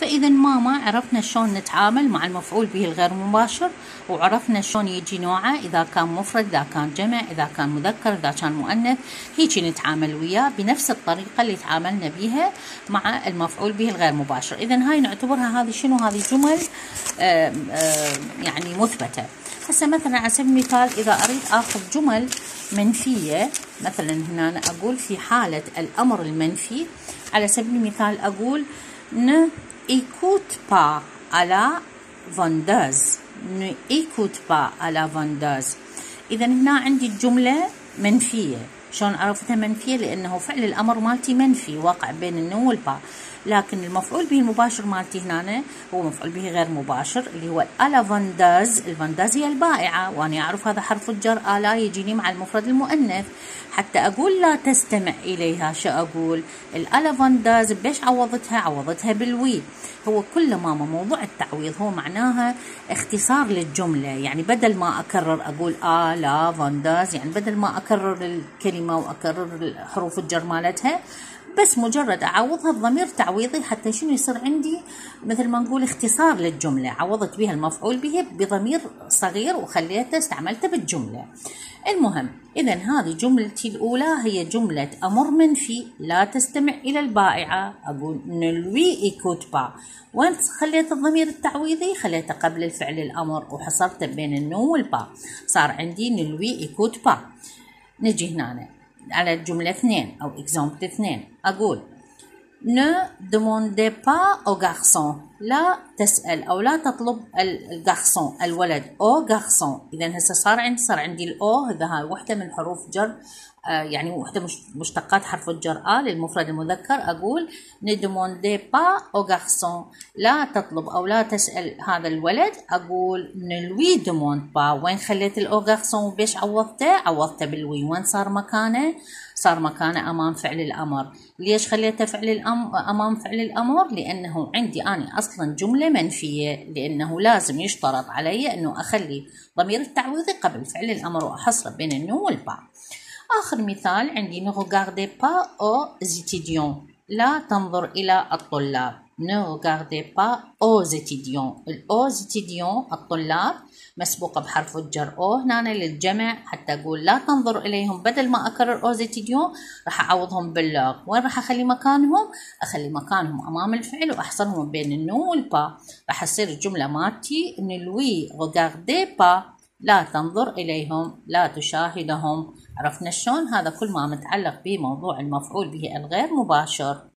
فإذا ماما عرفنا شلون نتعامل مع المفعول به الغير مباشر وعرفنا شلون يجي نوعه إذا كان مفرد إذا كان جمع إذا كان مذكر إذا كان مؤنث هيجي نتعامل وياه بنفس الطريقة اللي تعاملنا بها مع المفعول به الغير مباشر. إذا هاي نعتبرها هذه شنو؟ هذه جمل يعني مثبتة. هسه مثلا على سبيل المثال إذا أريد آخذ جمل منفية مثلا هنا أقول في حالة الأمر المنفي على سبيل المثال أقول ne écoute pas à la vendeuse. Ne écoute pas à la vendeuse. إذا هنا عندي الجملة منفية. شلون عرفتها منفية؟ لأنه فعل الأمر مالتي منفي واقع بين ال ne وال pas لكن المفعول به المباشر مالتي هنا هو مفعول به غير مباشر اللي هو à la vendeuse ال vendeuse هي البائعة وأنا أعرف هذا حرف الجر à la يجيني مع المفرد المؤنث. حتى أقول لا تستمع إليها شو أقول؟ ال à la vendeuse بيش عوضتها؟ عوضتها بالوي. هو كل ماما موضوع التعويض هو معناها اختصار للجملة. يعني بدل ما أكرر أقول à la vendeuse يعني بدل ما أكرر الكلمة وأكرر حروف الجر مالتها بس مجرد أعوضها بضمير تعويضي حتى شنو يصير عندي؟ مثل ما نقول اختصار للجملة. عوضت بها المفعول به بضمير صغير وخليته استعملته بالجملة. المهم اذا هذه جملتي الأولى هي جملة أمر منفي لا تستمع إلى البائعة. أقول ne lui écoute pas وين خليت الضمير التعويضي خليته قبل الفعل الأمر وحصرته بين ال ne وال pas صار عندي ne lui écoute pas نجي هنا. على الجملة اثنين أو example اثنين. أقول ne demandez pas au garçon. لا تسأل أو لا تطلب الجارسون الولد. أو garçon. إذا هسه صار عندي صار عندي الأو هذا وحدة من حروف جر. يعني وحدة مشتقات حرف الجر آ للمفرد المذكر. أقول ne demandez pas au garçon لا تطلب أو لا تسأل هذا الولد. أقول lui demande pas. وين خليت الأو garçon بيش عوضته؟ عوضته بالوي. وين صار مكانه؟ صار مكانه أمام فعل الأمر. ليش خليته فعل الأم أمام فعل الأمر؟ لأنه عندي أنا أصلا جملة منفية. لأنه لازم يشترط علي أنه أخلي ضمير التعويضي قبل فعل الأمر وأحصره بين النو والبا آخر مثال عندي ne regardez pas aux étudiants. لا تنظر إلى الطلاب. ne regardez pas aux étudiants. aux étudiants الطلاب مسبوقة بحرف الجر أو هنا للجمع حتى أقول لا تنظر إليهم بدل ما أكرر أوز اتيديون راح أعوضهم بال leur وين راح أخلي مكانهم؟ أخلي مكانهم أمام الفعل وأحصرهم بين ال ne وال pas راح تصير الجملة مالتي ne lui regardez pas لا تنظر إليهم لا تشاهدهم. عرفنا شلون هذا كل ما متعلق بموضوع المفعول به الغير مباشر.